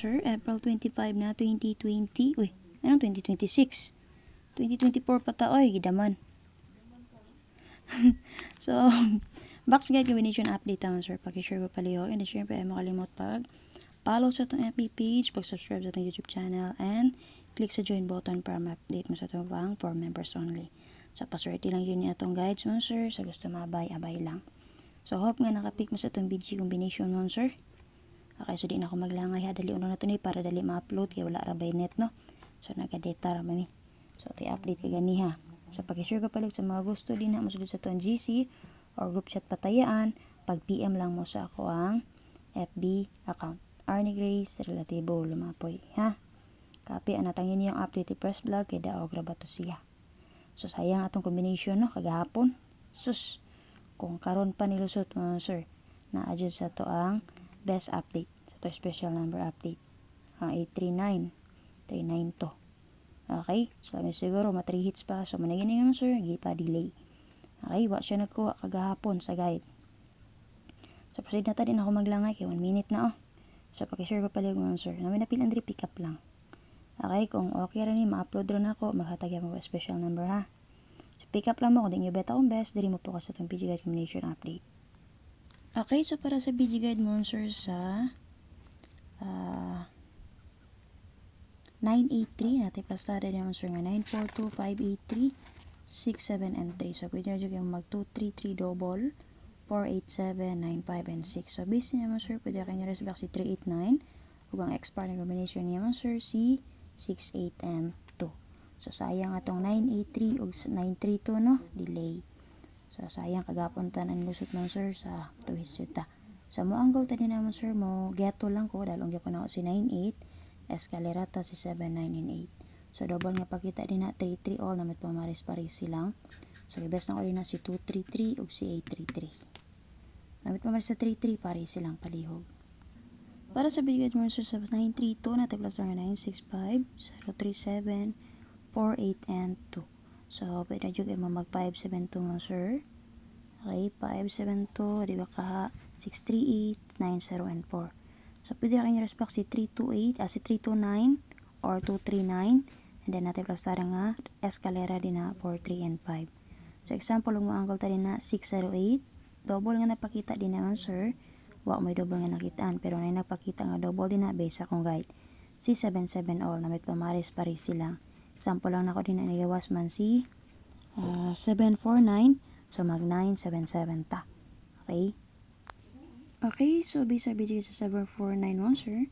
Sir, April 25 na 2020. Uy, anong 2026? 2024 pa ta, oy, gidaman. so, box guide combination update naman, sir. Pag-share ko paliho. And syempre, ay makalimot pag follow sa itong FB page, pag-subscribe sa itong YouTube channel, and click sa join button para ma-update mo sa itong pang for members only. So, paswerte lang yun yung itong guides mo, sir. Sa gusto mabay-abay lang. So, hope nga nakapick mo sa itong BG combination mo, sir. Okay, so di na ako maglangay ha. Dali uno na ito ni para dali ma-upload. Kaya wala rabay net, no? So, naga-data ra mami. So, ito update ka gani ha. So, pag-share ko palik sa mga gusto din na masulod sa itong GC or group chat patayaan, pag PM lang mo sa ako ang FB account. Arnie Grace, relatibo, lumapoy. Ha? Kapi, anatangin niyo yung update press vlog kay daog rabato siya. So, sayang atong combination, no? Kagahapon. Sus, kung karon pa nilusot mo, sir, na-adjust sa to ang best update. Sa to special number update. Ang 839. 39 to. Okay? So, kami siguro, ma 3 hits pa. So, managin nga sir, hindi pa delay. Okay? Wa siya nagkuha kagahapon sa guide. So, proceed na ta ako maglangay. Kaya 1 minute na, oh. So, pakishare ko pala yung sir. Namin na pilandri pick up lang. Okay? Kung okay rin, ma-upload rin ako. Maghatagya mo special number, ha? So, pick up lang mo. Kung di nyo bet akong best, diri mo po kasi itong PG Guide Combination Update. Okay, so para sa BG Guide Monster sa ah 983 natin pastada niya monster nga 942 583 67 and 3 so pwede na yung mag 233 double 487 95 and 6 so base niya monster pwede kayo nyo back si 389 ug ang expire na combination niya monster si 68 and 2 so sayang atong 983 ug 932 no? Delay So, sayang kagapon ta ang lusot ng sir sa tuwis juta. So, mo angle tadi naman sir mo, geto lang ko, dahil ang gyapon ako si 98, escalera ta si 7998. So, double nga pakita din na 33 all, namit pamaris paris silang. So, ibes na ko din na si 233 ug si 833. Namit pamaris sa 33, paris silang palihog. Para sa bigad mo sir sa 932, natin plus nga 965, 037, 48 and 2. So, pwede na dyan mag 572 mo, sir. Okay, 572, di ba ka 638, 90, and 4. So, pwede na kayo respect si 328, ah, si 329, or 239, and then natin plus tara nga, escalera din na 4, 3, and 5. So, example, kung angle tayo na 608, double nga napakita din naman, sir. Wa may double nga nakitaan, pero na napakita nga double din na base sa guide. Si 77 all, namit pamaris paris silang. Example lang ako din na nagawas man si uh, 749. So, mag 977 ta. Okay? Okay, so bisa bigay sa 7491 sir.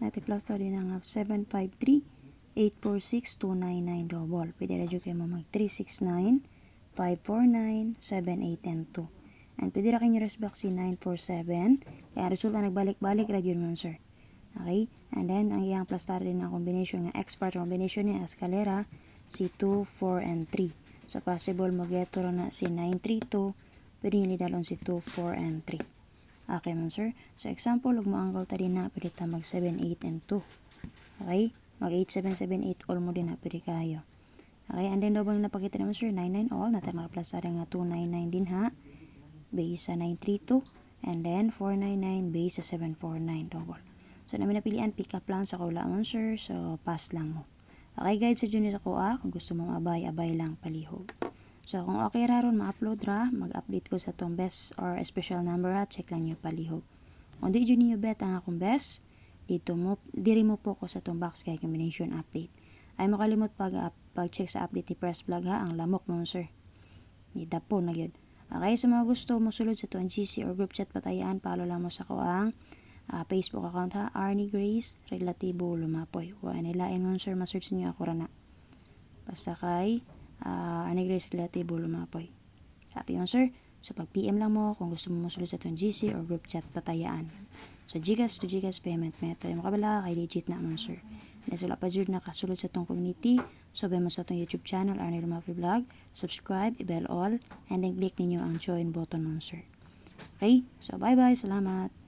Natin plus to din ang 753 846 299 double. Pwede na kayo mo mag 369 549 78 and 2. And pwede na kayo respect si 947. Kaya resulta nagbalik-balik ra yun mo sir. Okay? And then, ang iyang plus tara din ang combination ng expert combination ni escalera si 2, 4, and 3. So, possible mag-geto na si 9, 3, 2. Pwede nyo dalon si 2, 4, and 3. Okay man sir. So, example, ug maangkol ta din na, pwede ta mag 7, 8, and 2. Okay? Mag 8, 7, 7, 8, all mo din na, pwede kayo. Okay? And then, double na napakita naman sir, 9, 9, all. Natin mga plus tara nga 2, 9, 9 din ha. Base sa 9, 3, 2. And then, 4, 9, 9, base sa 7, 4, 9, double. So, namin napilian, pick up lang sa kaula mo, sir. So, pass lang mo. Okay, guys, sa junior ako ah. Kung gusto mong abay, abay lang palihog. So, kung okay ra ron, ma-upload ra, mag-update ko sa tong best or special number ha. Check lang nyo palihog. Kung di junior bet ang akong best, dito mo, diri mo po ko sa tong box kaya combination update. Ay makalimot pag, uh, pag-check sa update ni press vlog ha. Ang lamok mo, sir. Ni dapo na yun. Okay, sa mga gusto mo sulod sa tong GC or group chat patayaan, follow lang mo sa ko ang uh, Facebook account ha, Arnie Grace, relatibo lumapoy. Wa nilain mo sir, ma-search niyo ako rana. Basta kay uh, Arnie Grace, relatibo lumapoy. Sabi mo sir, so pag PM lang mo kung gusto mo masulod sa itong GC or group chat patayaan. So Gcash to Gcash payment method. Yung makabala kay legit na mo sir. Sila pa dyan nakasulod sa itong community, subay mo sa itong YouTube channel, Arnie Lumapoy Vlog, subscribe, i-bell all, and then click ninyo ang join button mo sir. Okay? So bye bye, salamat.